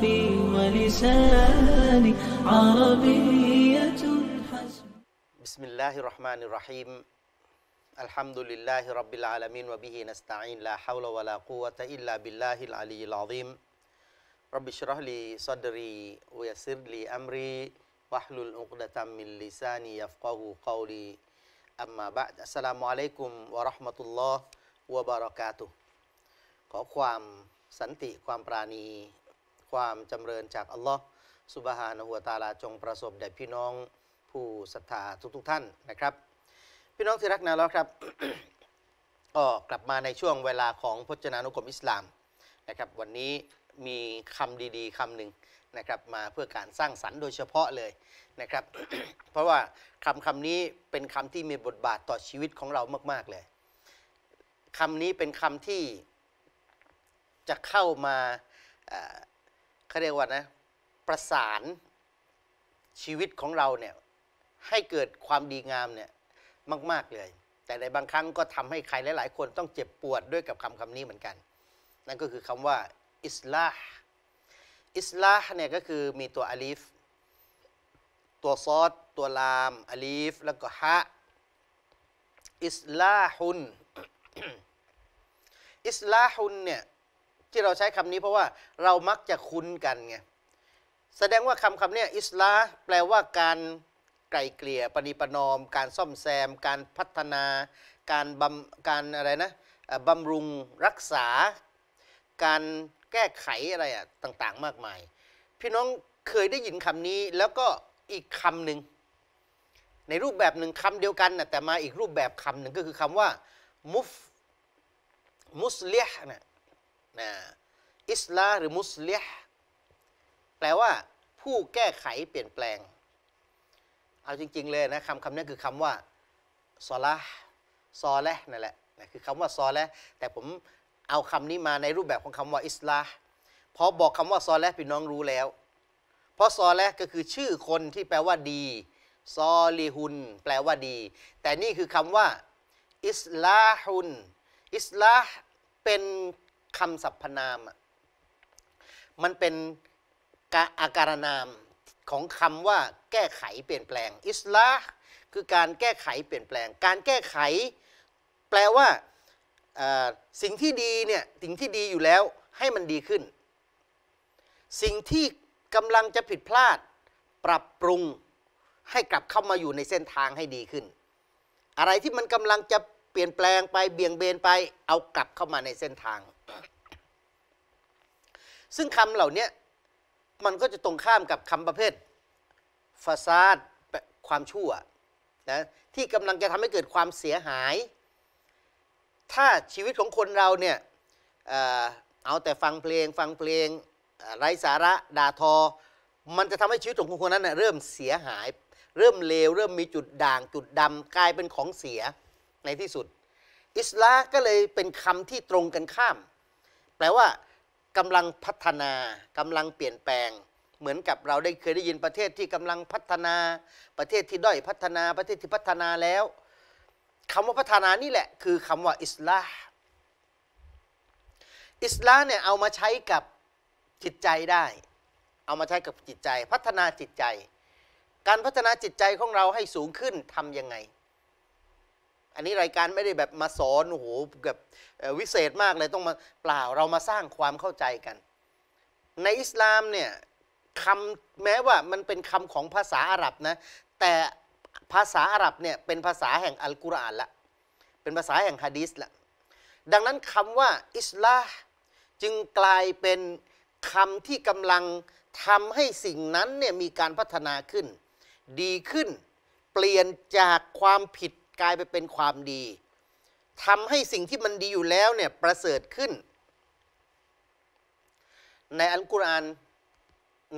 حرفي ولساني عربية حسب. بسم الله الرحمن الرحيم. الحمد لله رب العالمين وبه نستعين. لا حول ولا قوة إلا بالله العلي العظيم. رب اشرح لي صدري ويسر لي أمري واحلل عقدة من لساني يفقه قولي. أما بعد السلام عليكم ورحمة الله وبركاته. ขอความสันติความปราณี ความจำเริญจากอัลลอฮ์สุบฮานะฮูวตะอาลาจงประสบแด่พี่น้องผู้ศรัทธาทุกๆทท่านนะครับ พี่น้องที่รักนะแล้วครับ ก็กลับมาในช่วงเวลาของพจนานุกรมอิสลามนะครับ วันนี้มีคำดีๆคำหนึ่งนะครับมาเพื่อการสร้างสรรค์โดยเฉพาะเลยนะครับ เพราะว่าคำคำนี้เป็นคำที่มีบทบาทต่อชีวิตของเรามาก ๆเลยคำนี้เป็นคำที่จะเข้ามา เขาเรียกว่านะ ประสานชีวิตของเราเนี่ยให้เกิดความดีงามเนี่ยมาก ๆ เลย แต่ในบางครั้งก็ทำให้ใครหลาย ๆ คนต้องเจ็บปวดด้วยกับคำคำนี้เหมือนกัน นั่นก็คือคำว่าอิสลาห์อิสลาห์เนี่ยก็คือมีตัวอาลีฟ ตัวซอดตัวลามอาลีฟ แล้วก็ฮะอิสลาฮุนอิสลาฮุนเนี่ย ที่เราใช้คำนี้เพราะว่าเรามักจะคุ้นกันไงแสดงว่าคำคำนี้อิสลาแปลว่าการไกลเกลี่ยปณิปนอม การซ่อมแซม การพัฒนา การบำการอะไรนะบำรุงรักษา การแก้ไขอะไรอะต่างๆ มากมาย พี่น้องเคยได้ยินคำนี้แล้วก็อีกคำหนึ่งในรูปแบบหนึ่งคำเดียวกันนะแต่มาอีกรูปแบบคำหนึ่งก็คือคำว่ามุฟมุสลิฮนะ นะอิสลาหรือมุสลิฮแปลว่าผู้แก้ไขเปลี่ยนแปลง เอาจริง ๆ เลยนะคำคำนี้คือคำว่าซอละซอและนั่นแหละนะคือคำว่าซอและแต่ผมเอาคำนี้มาในรูปแบบของคำว่าอิสลาพอบอกคำว่าซอและพี่น้องรู้แล้ว เพราะซอและก็คือชื่อคนที่แปลว่าดีซอลีฮุนแปลว่าดี แต่นี่คือคำว่า อิสลาฮุน อิสลาเป็น คำสรรพนามมันเป็นกาอาการนามของคำว่าแก้ไขเปลี่ยนแปลง อิสลาคือการแก้ไขเปลี่ยนแปลง การแก้ไขแปลว่าสิ่งที่ดีเนี่ยสิ่งที่ดีอยู่แล้วให้มันดีขึ้น สิ่งที่กำลังจะผิดพลาด ปรับปรุงให้กลับเข้ามาอยู่ในเส้นทางให้ดีขึ้น อะไรที่มันกำลังจะเปลี่ยนแปลงไปเบี่ยงเบนไปเอากลับเข้ามาในเส้นทาง ซึ่งคำเหล่านี้มันก็จะตรงข้ามกับคำประเภทฟาซาดความชั่วนะที่กำลังจะทำให้เกิดความเสียหาย ถ้าชีวิตของคนเราเนี่ยเอาแต่ฟังเพลงฟังเพลงไร้สาระด่าทอ มันจะทำให้ชีวิตของคนคนนั้นเน่เริ่มเสียหาย เริ่มเลวเริ่มมีจุดด่างจุดดำกลายเป็นของเสียในที่สุด อิสลาห์ก็เลยเป็นคำที่ตรงกันข้าม แปลว่ากำลังพัฒนากำลังเปลี่ยนแปลง เหมือนกับเราได้เคยได้ยินประเทศที่กำลังพัฒนา ประเทศที่ด้อยพัฒนาประเทศที่พัฒนาแล้วคำว่าพัฒนานี่แหละ คือคำว่าอิสลาห์อิสลาห์เนี่ยเอามาใช้กับจิตใจได้ เอามาใช้กับจิตใจ พัฒนาจิตใจ การพัฒนาจิตใจของเราให้สูงขึ้นทำยังไง อันนี้รายการไม่ได้แบบมาสอนโอ้โหแบบเอ่อวิเศษมากเลยต้องมาเปล่าเรามาสร้างความเข้าใจกัน ในอิสลามเนี่ยคำแม้ว่ามันเป็นคำของภาษาอาหรับนะแต่ภาษาอาหรับเนี่ยเป็นภาษาแห่งอัลกุรอานละเป็นภาษาแห่งฮะดีษละดังนั้นคำว่าอิสลาจึงกลายเป็นคำที่กำลังทำให้สิ่งนั้นเนี่ยมีการพัฒนาขึ้น ดีขึ้น เปลี่ยนจากความผิด กลายไปเป็นความดีทำให้สิ่งที่มันดีอยู่แล้วเนี่ยประเสริฐขึ้น ในอัลกุรอาน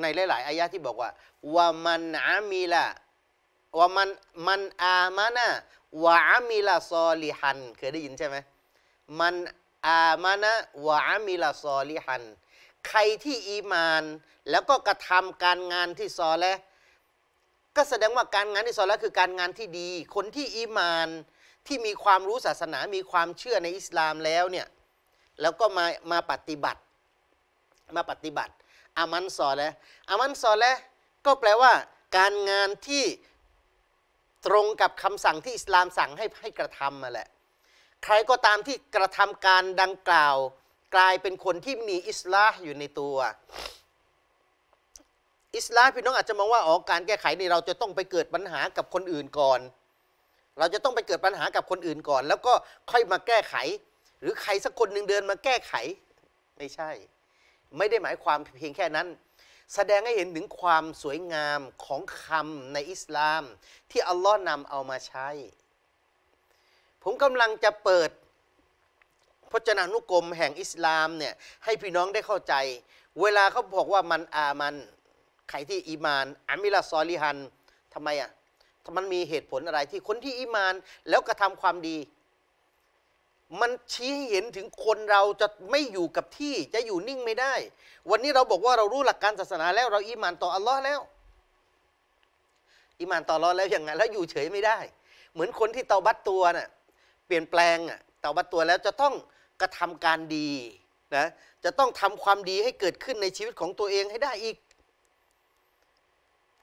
ในหลาย ๆอายะที่บอกว่าว่ามันอามิละว่ามันมันอามานะวะอามิละซอลิฮัน เคยได้ยินใช่ไหมมันอามานะวะอามิละซอลิฮัน ใครที่อีมาน แล้วก็กระทำการงานที่ซอและ ก็แสดงว่าการงานที่ซอและคือการงานที่ดี คนที่อีมานที่มีความรู้ศาสนา มีความเชื่อในอิสลามแล้วเนี่ย แล้วก็มามาปฏิบัติ มาปฏิบัติอามันซอและอามันซอและก็แปลว่า การงานที่ตรงกับคำสั่งที่อิสลามสั่งให้ให้กระทำมาแหละ ใครก็ตามที่กระทำการดังกล่าว กลายเป็นคนที่มีอิสลามอยู่ในตัว อิสลามพี่น้องอาจจะมองว่าอ๋อการแก้ไขนี่เราจะต้องไปเกิดปัญหากับคนอื่นก่อน เราจะต้องไปเกิดปัญหากับคนอื่นก่อน แล้วก็ค่อยมาแก้ไข หรือใครสักคนหนึ่งเดินมาแก้ไข ไม่ใช่ ไม่ได้หมายความเพียงแค่นั้น แสดงให้เห็นถึงความสวยงามของคำในอิสลาม ที่อัลลอฮ์นำเอามาใช้ ผมกำลังจะเปิดพจนานุกรมแห่งอิสลามเนี่ยให้พี่น้องได้เข้าใจ เวลาเขาบอกว่ามันอามัน ใครที่อีมานอามิลาซอลิฮันทำไมอะมันมีเหตุผลอะไรที่คนที่อีมาน แล้วกระทำความดี มันชี้ให้เห็นถึงคนเราจะไม่อยู่กับที่จะอยู่นิ่งไม่ได้ วันนี้เราบอกว่าเรารู้หลักการศาสนาแล้ว เราอีมานต่ออัลลอฮ์แล้ว อีมานต่ออัลลอฮ์แล้วอย่างไงแล้วอยู่เฉยไม่ได้ เหมือนคนที่เตาบัตตัวน่ะเปลี่ยนแปลงอะเตาบัตตัวแล้วจะต้องกระทำการดีนะจะต้องทำความดีให้เกิดขึ้นในชีวิตของตัวเองให้ได้อีก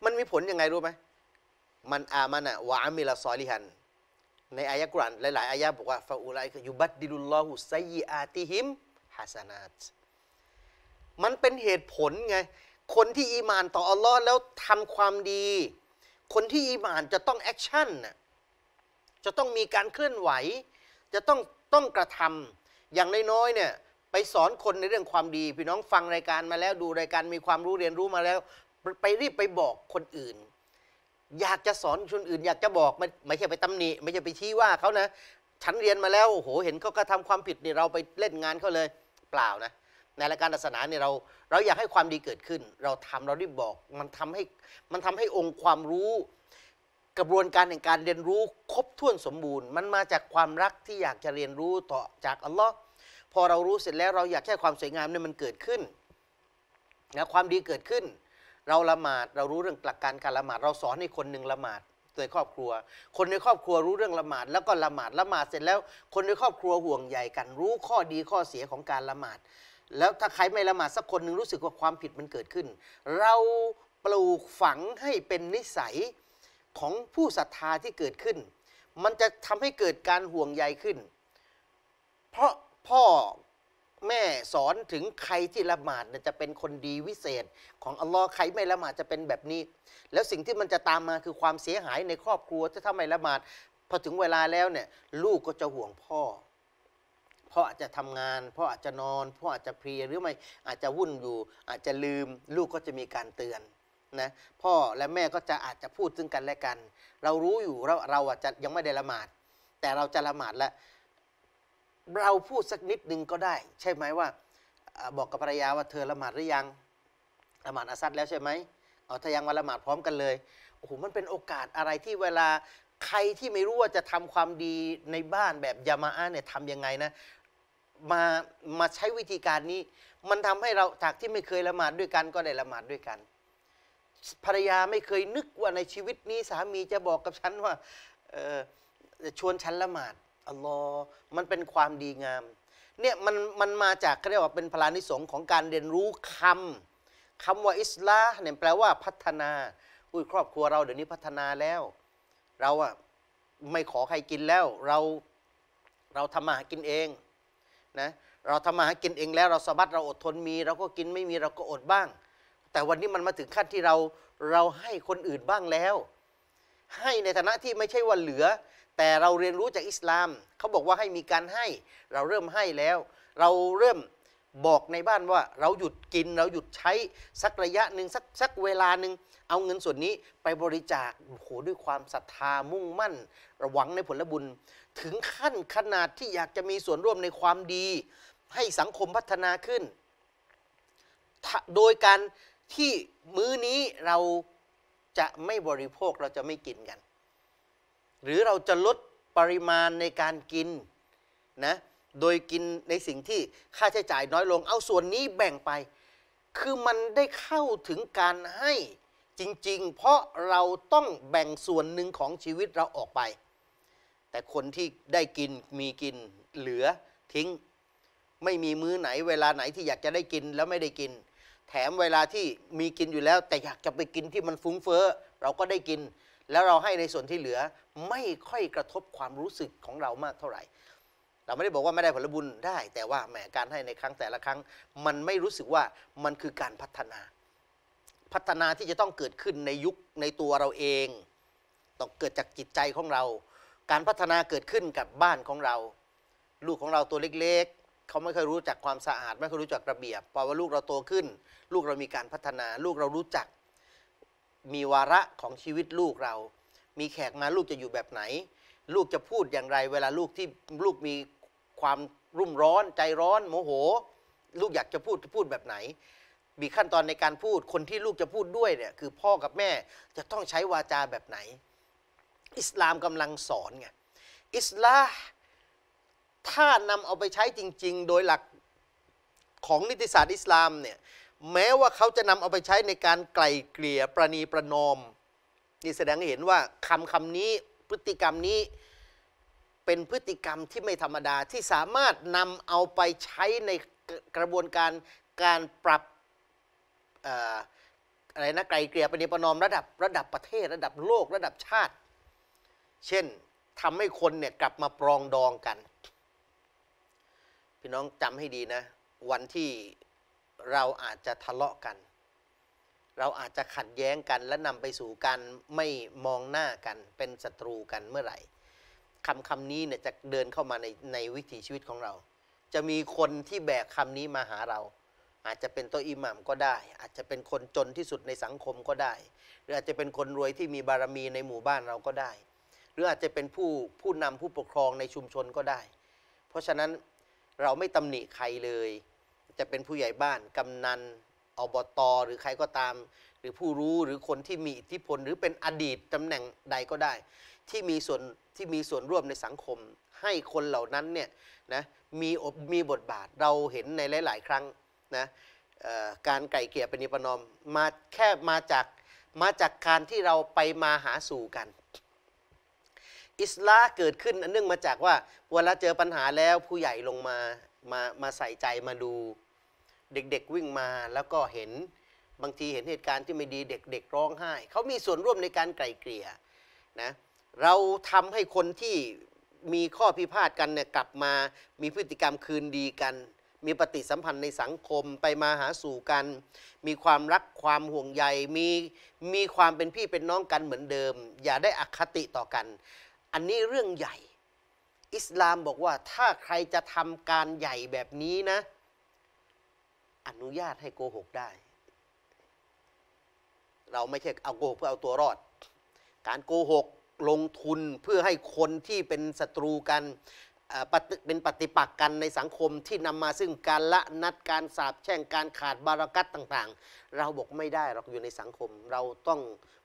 มันมีผลยังไงรู้ไหมมันอามันอะวะอามิลาซอลิฮัน ในอายะกรานหลาย ๆ อายะบอกว่าฟาอูไลกยุบัดดิลุลลอฮุไซยอาติฮิมฮัสนาตมันเป็นเหตุผลไง คนที่อีมานต่ออัลลอฮ์แล้วทำความดี คนที่อีมานจะต้อง action น่ะจะต้องมีการเคลื่อนไหว จะต้องต้องกระทำอย่างน้อยๆเนี่ยไปสอนคนในเรื่องความดี พี่น้องฟังรายการมาแล้วดูรายการมีความรู้เรียนรู้มาแล้ว ไปรีบไปบอกคนอื่น อยากจะสอนคนอื่น อยากจะบอกไม่ไม่ใช่ไปตำหนิไม่ใช่ไปชี้ว่าเขานะ ฉันเรียนมาแล้วโอ้โหเห็นเขากระทำความผิดนี่เราไปเล่นงานเขาเลยเปล่านะในรายการศาสนาเนี่ยเราเราอยากให้ความดีเกิดขึ้น เราทำเรารีบบอกมันทำให้มันทำให้องค์ความรู้ กระบวนการแห่งการเรียนรู้ครบถ้วนสมบูรณ์ มันมาจากความรักที่อยากจะเรียนรู้ต่อจากอัลลอฮ์พอเรารู้เสร็จแล้วเราอยากให้ความสวยงามเนี่ยมันเกิดขึ้นนะความดีเกิดขึ้น เราละหมาดเรารู้เรื่องหลักการการละหมาดเราสอนให้คนหนึ่งละหมาดในครอบครัว คนในครอบครัวรู้เรื่องละหมาด แล้วก็ละหมาดละหมาดเสร็จแล้ว คนในครอบครัวห่วงใยกัน รู้ข้อดีข้อเสียของการละหมาด แล้วถ้าใครไม่ละหมาดสักคนหนึ่งรู้สึกว่าความผิดมันเกิดขึ้น เราปลูกฝังให้เป็นนิสัยของผู้ศรัทธาที่เกิดขึ้น มันจะทำให้เกิดการห่วงใยขึ้น เพราะพ่อ สอนถึงใครที่ละหมาดเนี่ยจะเป็นคนดีวิเศษ ของอัลลอฮ์ใครไม่ละหมาดจะเป็นแบบนี้ แล้วสิ่งที่มันจะตามมาคือความเสียหายในครอบครัวถ้าทำไม่ละหมาดพอถึงเวลาแล้วเนี่ยลูกก็จะห่วงพ่อพ่ออาจจะทำงานพ่ออาจจะนอนพ่ออาจจะเพลียหรือไม่อาจจะวุ่นอยู่ อาจจะลืม ลูกก็จะมีการเตือนนะพ่อและแม่ก็จะอาจจะพูดซึ่งกันและกัน เรารู้อยู่เราเราอาจจะยังไม่ได้ละหมาด แต่เราจะละหมาดแล้ว เราพูดสักนิดนึงก็ได้ ใช่ไหมว่า บอกกับภรรยาว่าเธอละหมาดหรือยังละหมาดอาซัดแล้วใช่ไหมเอาถ้ายังมาละหมาดพร้อมกันเลยโอ้โหมันเป็นโอกาสอะไรที่เวลาใครที่ไม่รู้ว่าจะทำความดีในบ้านแบบยามาอะห์เนี่ยทำยังไงนะมามาใช้วิธีการนี้ มันทำให้เราจากที่ไม่เคยละหมาดด้วยกันก็ได้ละหมาดด้วยกัน ภรรยาไม่เคยนึกว่าในชีวิตนี้สามีจะบอกกับฉันว่าเออชวนฉันละหมาด อัลลอฮ์มันเป็นความดีงาม เนี่ยมันมันมาจากเขาเรียกว่าเป็นพลานิสงของการเรียนรู้คำคำว่าอิสลาเนี่ยแปลว่าพัฒนาอุ้ยครอบครัวเราเดี๋ยวนี้พัฒนาแล้ว เราอะไม่ขอใครกินแล้ว เราเราทำมาหากินเองนะเราทำมาหากินเองแล้ว เราสบัดเราอดทนมี เราก็กินไม่มีเราก็อดบ้าง แต่วันนี้มันมาถึงขั้นที่เราเราให้คนอื่นบ้างแล้ว ให้ในฐานะที่ไม่ใช่ว่าเหลือ แต่เราเรียนรู้จากอิสลามเขาบอกว่าให้มีการให้ เราเริ่มให้แล้ว เราเริ่มบอกในบ้านว่าเราหยุดกินเราหยุดใช้สักระยะหนึ่งสักสักเวลาหนึ่งเอาเงินส่วนนี้ไปบริจาคโอ้โหด้วยความศรัทธามุ่งมั่น ระวังในผลบุญ ถึงขั้นขนาดที่อยากจะมีส่วนร่วมในความดี ให้สังคมพัฒนาขึ้น โดยการที่มื้อนี้เราจะไม่บริโภคเราจะไม่กินกัน หรือเราจะลดปริมาณในการกินนะโดยกินในสิ่งที่ค่าใช้จ่ายน้อยลง เอาส่วนนี้แบ่งไป คือมันได้เข้าถึงการให้จริง ๆ เพราะเราต้องแบ่งส่วนหนึ่งของชีวิตเราออกไป แต่คนที่ได้กินมีกินเหลือทิ้ง ไม่มีมื้อไหนเวลาไหนที่อยากจะได้กินแล้วไม่ได้กิน แถมเวลาที่มีกินอยู่แล้ว แต่อยากจะไปกินที่มันฟุ้งเฟ้อเราก็ได้กิน แล้วเราให้ในส่วนที่เหลือไม่ค่อยกระทบความรู้สึกของเรามากเท่าไหร่ เราไม่ได้บอกว่าไม่ได้ผลบุญได้ แต่ว่าแหมการให้ในครั้งแต่ละครั้ง มันไม่รู้สึกว่ามันคือการพัฒนา พัฒนาที่จะต้องเกิดขึ้นในยุคในตัวเราเอง ต้องเกิดจากจิตใจของเรา การพัฒนาเกิดขึ้นกับบ้านของเรา ลูกของเราตัวเล็กๆเขาไม่เคยรู้จักความสะอาด ไม่เคยรู้จักระเบียบพอว่าลูกเราโตขึ้น ลูกเรามีการพัฒนา ลูกเรารู้จัก มีวาระของชีวิตลูกเรา มีแขกมาลูกจะอยู่แบบไหน ลูกจะพูดอย่างไร เวลาลูกที่ลูกมีความรุ่มร้อนใจร้อนโมโห ลูกอยากจะพูดจะพูดแบบไหน มีขั้นตอนในการพูดคนที่ลูกจะพูดด้วยเนี่ยคือพ่อกับแม่จะต้องใช้วาจาแบบไหน อิสลามกำลังสอนไงอิสลามถ้านำเอาไปใช้จริง ๆ โดยหลักของนิติศาสตร์อิสลามเนี่ย แม้ว่าเขาจะนำเอาไปใช้ในการไกล่เกลี่ยประนีประนอม นี่แสดงให้เห็นว่าคำคำนี้พฤติกรรมนี้เป็นพฤติกรรมที่ไม่ธรรมดาที่สามารถนำเอาไปใช้ในกระบวนการการปรับเอ่ออะไรนะไกลเกลี่ยประนีประนอมระดับระดับประเทศ ระดับโลกระดับชาติ เช่นทำให้คนเนี่ยกลับมาปรองดองกัน พี่น้องจำให้ดีนะ วันที่ เราอาจจะทะเลาะกัน เราอาจจะขัดแย้งกัน และนำไปสู่การไม่มองหน้ากันเป็นศัตรูกันเมื่อไหร่คำคำนี้เนี่ยจะเดินเข้ามาในในวิถีชีวิตของเรา จะมีคนที่แบกคำนี้มาหาเรา อาจจะเป็นตัวอิหมัมก็ได้ อาจจะเป็นคนจนที่สุดในสังคมก็ได้ หรืออาจจะเป็นคนรวยที่มีบารมีในหมู่บ้านเราก็ได้ หรืออาจจะเป็นผู้ผู้นำผู้ปกครองในชุมชนก็ได้ เพราะฉะนั้นเราไม่ตำหนิใครเลย จะเป็นผู้ใหญ่บ้านกำนันอบตหรือใครก็ตาม หรือผู้รู้หรือคนที่มีอิทธิพล หรือเป็นอดีตตำแหน่งใดก็ได้ ที่มีส่วนที่มีส่วนร่วมในสังคม ให้คนเหล่านั้นเนี่ยนะมีอบมีบทบาทเราเห็นในหลาย ๆ ครั้งนะการไก่เกี่ยปณิปนอมมาแค่มาจากมาจากการที่เราไปมาหาสู่กัน อิสลาเกิดขึ้นเนื่องมาจากว่าเวลาเจอปัญหาแล้วผู้ใหญ่ลงมามามาใส่ใจมาดู เด็กๆวิ่งมาแล้วก็เห็นบางทีเห็นเหตุการณ์ที่ไม่ดีเด็กๆร้องไห้ เขามีส่วนร่วมในการไกล่เกลี่ยนะเราทำให้คนที่มีข้อพิพาทกันเนี่ยกลับมามีพฤติกรรมคืนดีกัน มีปฏิสัมพันธ์ในสังคมไปมาหาสู่กัน มีความรักความห่วงใยมีมีความเป็นพี่เป็นน้องกันเหมือนเดิม อย่าได้อคติต่อกัน อันนี้เรื่องใหญ่ อิสลามบอกว่าถ้าใครจะทำการใหญ่แบบนี้นะ อนุญาตให้โกหกได้ เราไม่ใช่เอาโกหกเพื่อเอาตัวรอด การโกหกลงทุนเพื่อให้คนที่เป็นศัตรูกันเป็นปฏิปักษ์กันในสังคมที่นำมาซึ่งการละนัดการสาบแช่งการขาดบารักัตต่างๆ เราบอกไม่ได้เราอยู่ในสังคม เราต้อง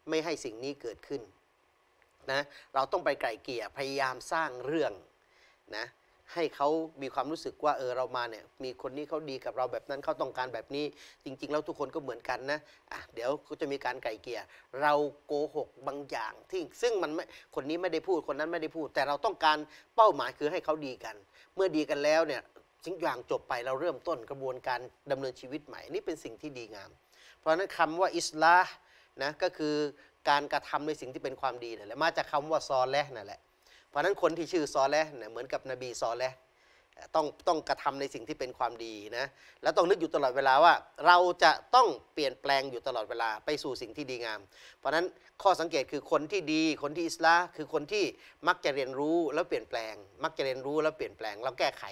ไม่ให้สิ่งนี้เกิดขึ้นนะเราต้องไปไกล่เกลี่ยพยายามสร้างเรื่องนะ ให้เขามีความรู้สึกว่าเออเรามาเนี่ยมีคนนี้เขาดีกับเราแบบนั้นเขาต้องการแบบนี้ จริง ๆ แล้วทุกคนก็เหมือนกันนะอะเดี๋ยวก็จะมีการไกล่เกลี่ยเราโกหกบางอย่างที่ซึ่งมันไม่คนนี้ไม่ได้พูดคนนั้นไม่ได้พูด แต่เราต้องการเป้าหมายคือให้เขาดีกัน เมื่อดีกันแล้วเนี่ยสิ่งอย่างจบไปเราเริ่มต้นกระบวนการดำเนินชีวิตใหม่นี่เป็นสิ่งที่ดีงาม เพราะฉะนั้นคำว่าอิสลาห์นะก็คือการกระทำในสิ่งที่เป็นความดีนั่นแหละมาจากคำว่าซอแลห์นั่นแหละ เพราะนั้นคนที่ชื่อซอแลเนี่ยเหมือนกับนบีซอแลห์ต้องต้องกระทำในสิ่งที่เป็นความดีนะแล้วต้องนึกอยู่ตลอดเวลาว่า เราจะต้องเปลี่ยนแปลงอยู่ตลอดเวลาไปสู่สิ่งที่ดีงาม เพราะฉะนั้นข้อสังเกตคือคนที่ดี คนที่อิสลาห์คือคนที่มักจะเรียนรู้แล้วเปลี่ยนแปลง มักจะเรียนรู้แล้วเปลี่ยนแปลง แล้วแก้ไข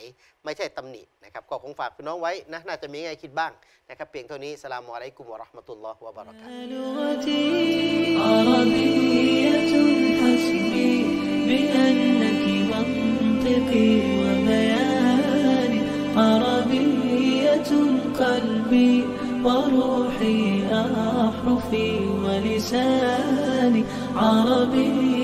ไม่ใช่ตำหนินะครับก็คงฝากพี่น้องไว้นะน่าจะมีไงคิดบ้างนะครับเพียงเท่านี้สลามอะลัยกุมวะราะห์มะตุลลอฮ์วะบะเราะกาตุ بأنك منطقي وبياني. عربية قلبي وروحي أحرفي ولساني. عربية